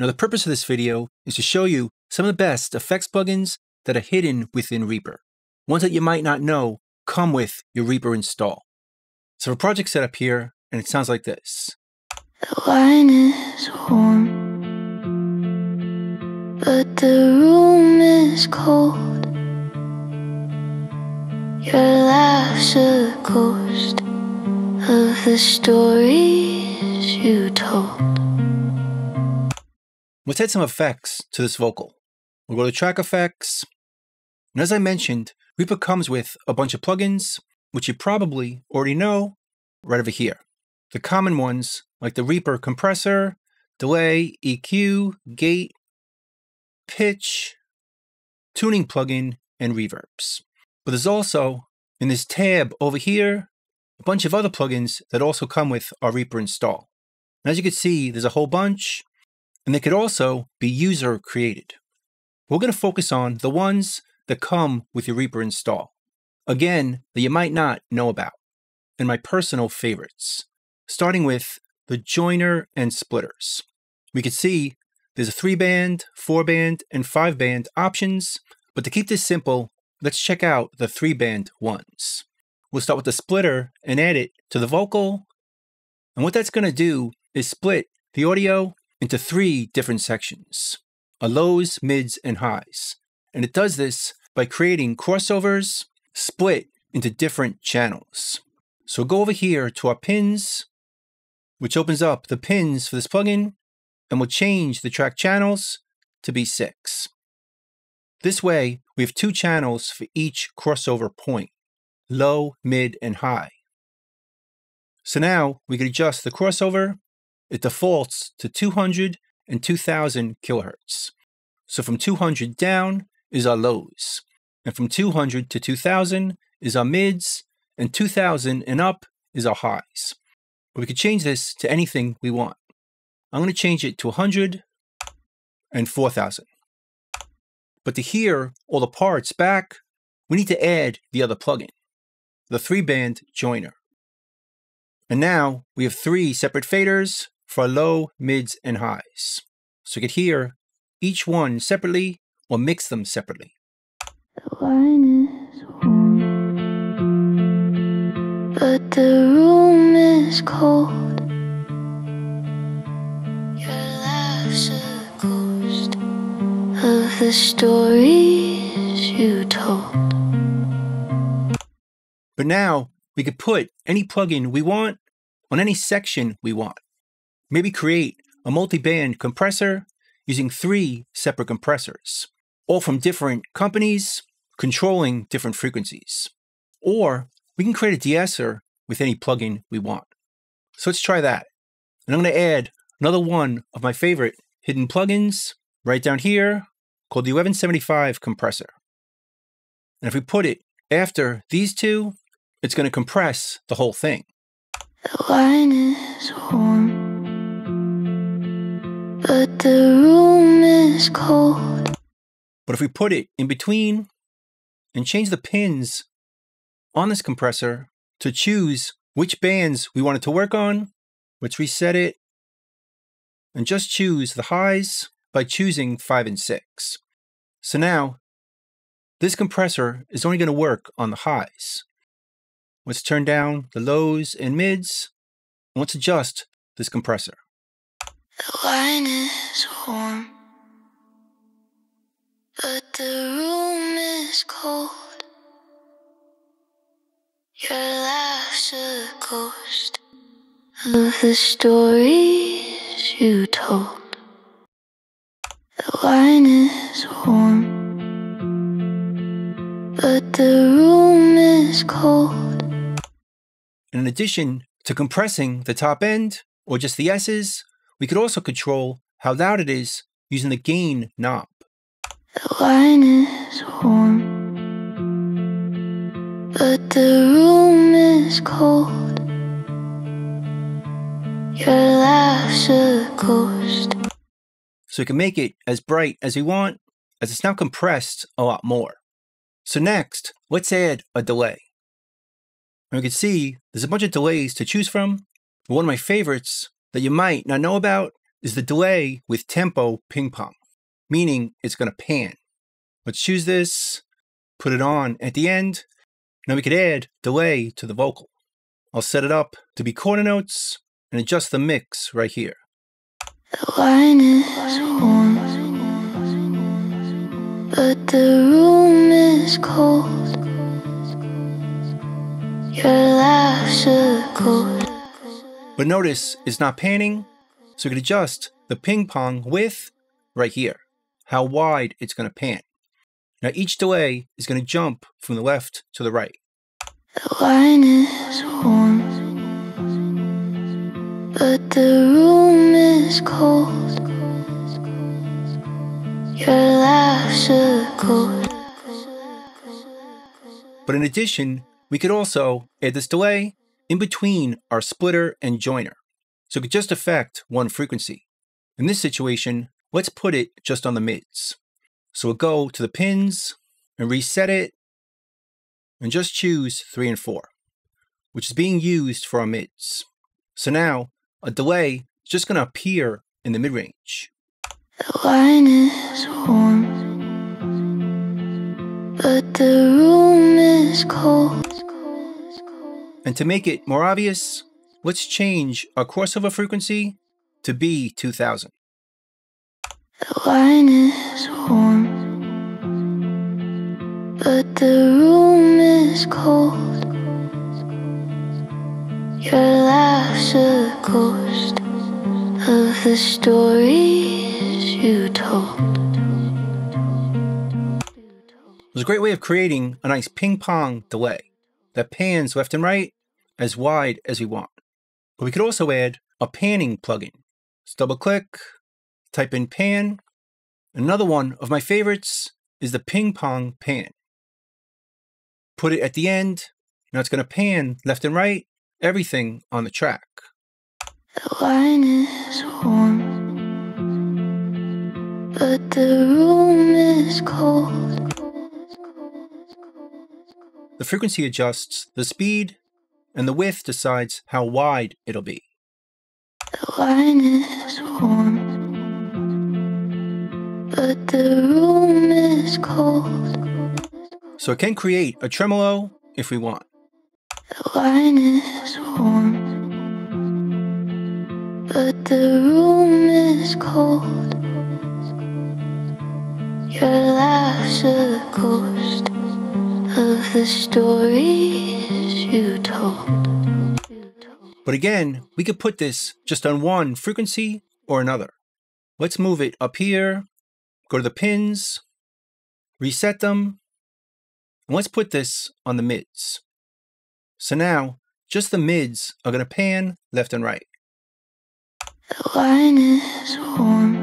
Now the purpose of this video is to show you some of the best effects plugins that are hidden within Reaper. Ones that you might not know come with your Reaper install. So a project set up here, and it sounds like this. The wine is warm, but the room is cold. Your laugh's a ghost of the stories you told. Let's add some effects to this vocal. We'll go to track effects. And as I mentioned, Reaper comes with a bunch of plugins, which you probably already know right over here. The common ones like the Reaper compressor, delay, EQ, gate, pitch, tuning plugin, and reverbs. But there's also, in this tab over here, a bunch of other plugins that also come with our Reaper install. And as you can see, there's a whole bunch, and they could also be user created. We're going to focus on the ones that come with your Reaper install. Again, that you might not know about, and my personal favorites, starting with the joiner and splitters. We can see there's a three band, four band, and five band options, but to keep this simple, let's check out the three band ones. We'll start with the splitter and add it to the vocal. And what that's going to do is split the audio into three different sections a lows, mids, and highs. And it does this by creating crossovers split into different channels. So go over here to our pins, which opens up the pins for this plugin, and we'll change the track channels to be six. This way, we have two channels for each crossover point, low, mid, and high. So now we can adjust the crossover. It defaults to 200 and 2000 kilohertz. So from 200 down is our lows, and from 200 to 2000 is our mids, and 2000 and up is our highs. But we could change this to anything we want. I'm going to change it to 100 and 4000. But to hear all the parts back, we need to add the other plugin, the three band joiner. And now we have three separate faders for low, mids, and highs. So you could hear each one separately or mix them separately. The wine is warm, but the room is cold. Your laugh's a ghost of the stories you told. But now we could put any plugin we want on any section we want. Maybe create a multi-band compressor using three separate compressors, all from different companies controlling different frequencies. Or we can create a de-esser with any plugin we want. So let's try that. And I'm going to add another one of my favorite hidden plugins right down here called the 1175 compressor. And if we put it after these two, it's going to compress the whole thing. The is warm, but the room is cold. But if we put it in between and change the pins on this compressor to choose which bands we want it to work on, let's reset it and just choose the highs by choosing 5 and 6. So now, this compressor is only going to work on the highs. Let's turn down the lows and mids. And let's adjust this compressor. The is warm, but the room is cold. Your of the stories you told. The wine is warm, but the room is cold. In addition to compressing the top end or just the S's, we could also control how loud it is using the gain knob. The wine is warm, but the room is cold. Your laugh's a ghost. So we can make it as bright as we want, as it's now compressed a lot more. So next, let's add a delay. And we can see there's a bunch of delays to choose from. One of my favorites that you might not know about is the delay with tempo ping pong, meaning it's going to pan. Let's choose this, put it on at the end. Now we could add delay to the vocal. I'll set it up to be quarter notes and adjust the mix right here. The wine is warm, but the room is cold. Your laugh's ghost. But notice it's not panning, so we can adjust the ping pong width right here, how wide it's going to pan. Now each delay is going to jump from the left to the right. The wine is warm, but the room is cold. Your laugh's a ghost. But in addition, we could also add this delay in between are splitter and joiner. So it could just affect one frequency. In this situation, let's put it just on the mids. So we'll go to the pins and reset it and just choose 3 and 4, which is being used for our mids. So now a delay is just going to appear in the mid range. The wine is warm, but the room is cold. And to make it more obvious, let's change our crossover frequency to B2000. The wine is warm, but the room is cold. Your laugh's a ghost of the stories you told. It was a great way of creating a nice ping pong delay that pans left and right as wide as we want. But we could also add a panning plugin. Let's double click, type in pan. Another one of my favorites is the ping pong pan. Put it at the end. Now it's going to pan left and right, everything on the track. The wine is warm, but the room is cold. The frequency adjusts the speed, and the width decides how wide it'll be. The wine is warm, but the room is cold. So it can create a tremolo if we want. The wine is warm, but the room is cold. Your laugh's a ghost of the stories you told. But again, we could put this just on one frequency or another. Let's move it up here, go to the pins, reset them, and let's put this on the mids. So now, just the mids are going to pan left and right. The wine is warm,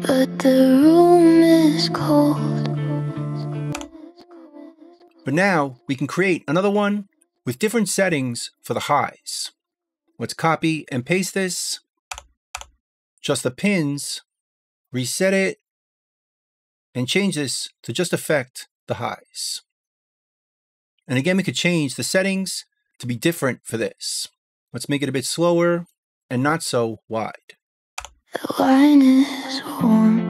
but the room is cold. But now we can create another one with different settings for the highs. Let's copy and paste this, just the pins, reset it, and change this to just affect the highs. And again, we could change the settings to be different for this. Let's make it a bit slower and not so wide. The wine is warm,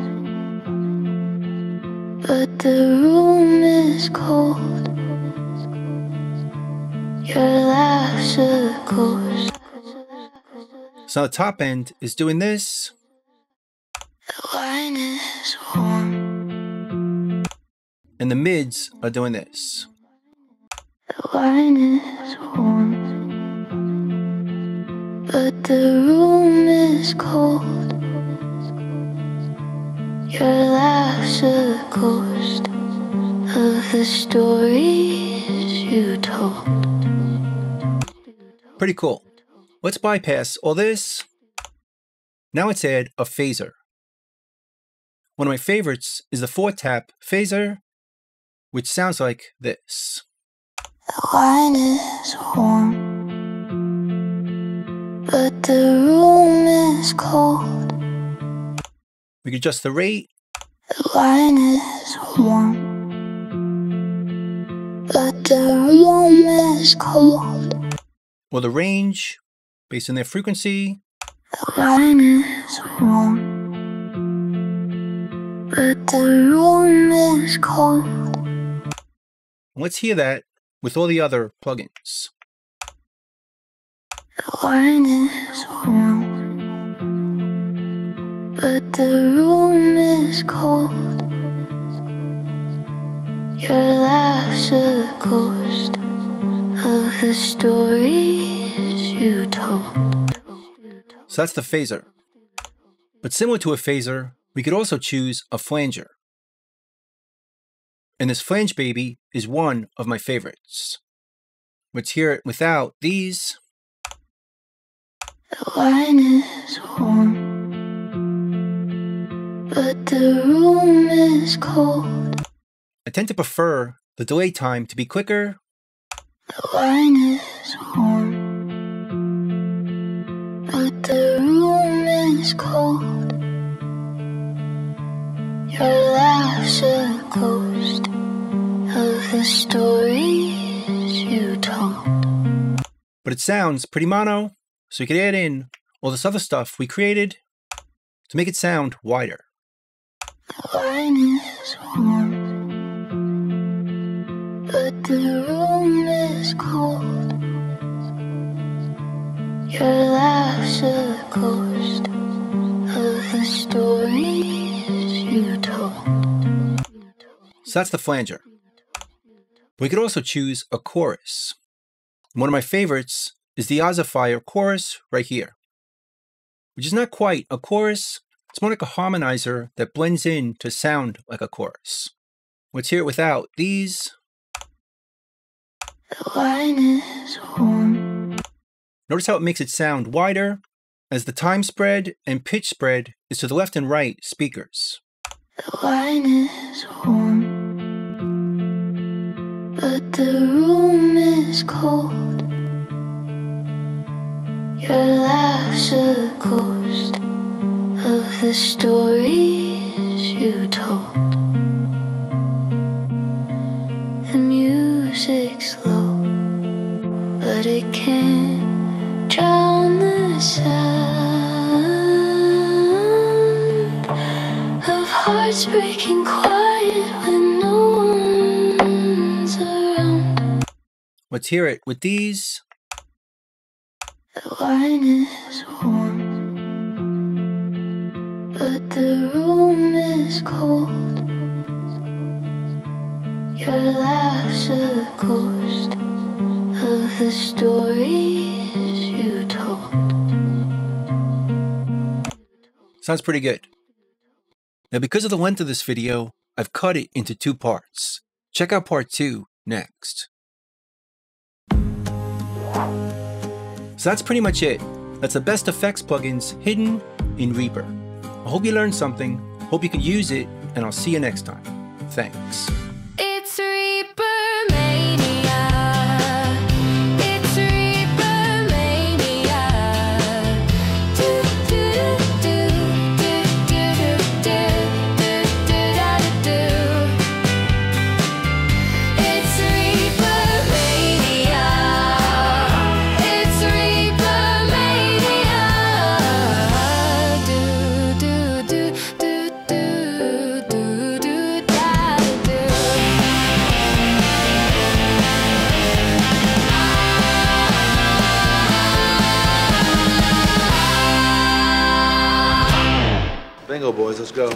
but the room is cold. Your laugh's a ghost. So the top end is doing this, The wine is warm, and the mids are doing this. the wine is warm, but the room is cold. Your laugh's a ghost of the stories you told. Pretty cool. Let's bypass all this. Now let's add a phaser. One of my favorites is the four tap phaser, which sounds like this. The wine is warm, but the room is cold. We can adjust the rate, The wine is warm, but the room is cold. or the range based on their frequency. The line is warm, but the room is cold. Let's hear that with all the other plugins. The line is warm, but the room is cold. Your laugh's a ghost of the stories you told. So that's the phaser. But similar to a phaser, we could also choose a flanger. And this flange baby is one of my favorites. Let's hear it without these. The line is warm, but the room is cold. I tend to prefer the delay time to be quicker, The line is warm, but the room is cold. Your laugh's a ghost of the stories you told. but it sounds pretty mono, so you could add in all this other stuff we created to make it sound wider. But the room is cold. Your the stories you told. So that's the flanger. We could also choose a chorus. One of my favorites is the Ozifier chorus right here, which is not quite a chorus, it's more like a harmonizer that blends in to sound like a chorus. Let's hear it without these. The line is warm, Notice how it makes it sound wider as the time spread and pitch spread is to the left and right speakers. the line is warm, but the room is cold. Your laugh's a ghost of the stories you told. The music's low, but it can't drown the sound of hearts breaking quiet when no one's around. Let's hear it with these. The line is warm, but the room is cold. Your laugh's a ghost of the stories you told. Sounds pretty good. Now, because of the length of this video, I've cut it into two parts. Check out part two next. So that's pretty much it. That's the best effects plugins hidden in Reaper. I hope you learned something, hope you can use it, and I'll see you next time. Thanks. It's Reaper Mania. Go.